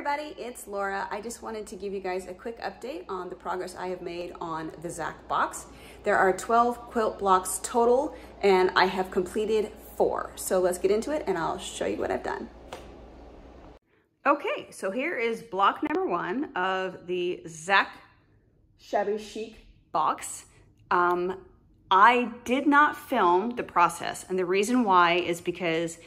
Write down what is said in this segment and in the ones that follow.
everybody, it's Laura. I just wanted to give you guys a quick update on the progress I have made on the Zach box. There are 12 quilt blocks total and I have completed four. So let's get into it and I'll show you what I've done. Okay, so here is block number one of the Zach Shabby Chic box. Um, I did not film the process and the reason why is because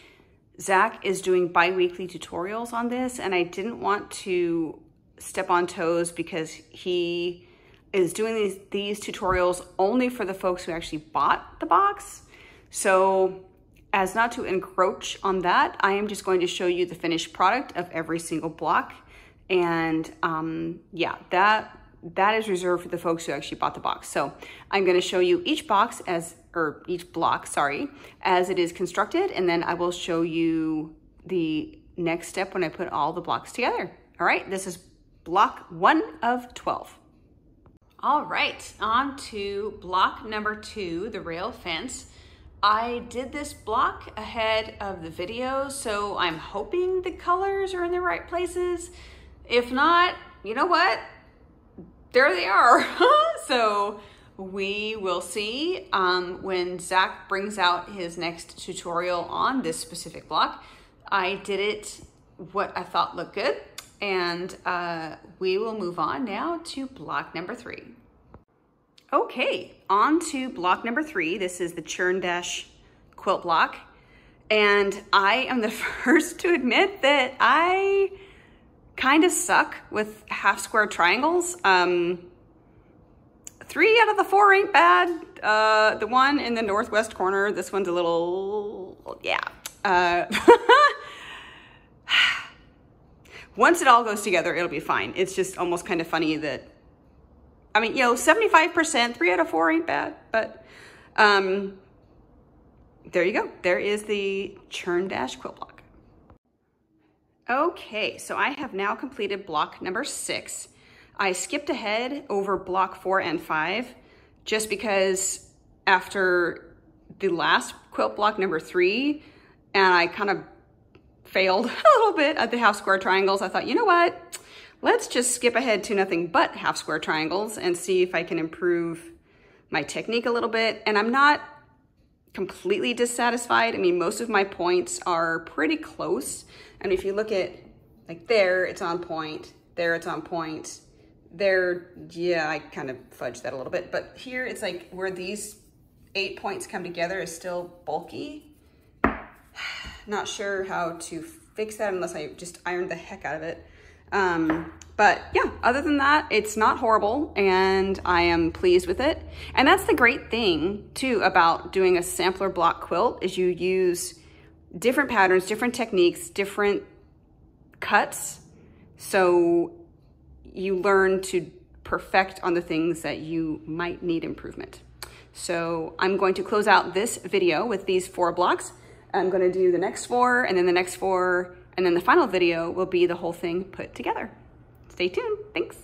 Zach is doing bi-weekly tutorials on this and I didn't want to step on toes because he is doing these, these tutorials only for the folks who actually bought the box. So as not to encroach on that, I am just going to show you the finished product of every single block. And um, yeah, that that is reserved for the folks who actually bought the box. So I'm gonna show you each box as, or each block, sorry, as it is constructed, and then I will show you the next step when I put all the blocks together. All right, this is block one of 12. All right, on to block number two, the rail fence. I did this block ahead of the video, so I'm hoping the colors are in the right places. If not, you know what? There they are. so we will see um, when Zach brings out his next tutorial on this specific block. I did it what I thought looked good and uh, we will move on now to block number three. Okay, on to block number three. This is the Churn Dash quilt block. And I am the first to admit that I kind of suck with half square triangles. Um, three out of the four ain't bad. Uh, the one in the northwest corner, this one's a little, yeah. Uh, once it all goes together, it'll be fine. It's just almost kind of funny that, I mean, you know, 75%, three out of four ain't bad, but um, there you go. There is the Churn Dash quilt block. Okay, so I have now completed block number six. I skipped ahead over block four and five just because after the last quilt block number three, and I kind of failed a little bit at the half square triangles, I thought, you know what? Let's just skip ahead to nothing but half square triangles and see if I can improve my technique a little bit. And I'm not completely dissatisfied. I mean, most of my points are pretty close. And if you look at like there, it's on point, there it's on point, there, yeah, I kind of fudged that a little bit, but here it's like where these eight points come together is still bulky. Not sure how to fix that unless I just ironed the heck out of it. Um, but yeah, other than that, it's not horrible and I am pleased with it. And that's the great thing too about doing a sampler block quilt is you use different patterns, different techniques, different cuts. So you learn to perfect on the things that you might need improvement. So I'm going to close out this video with these four blocks. I'm gonna do the next four and then the next four and then the final video will be the whole thing put together. Stay tuned, thanks.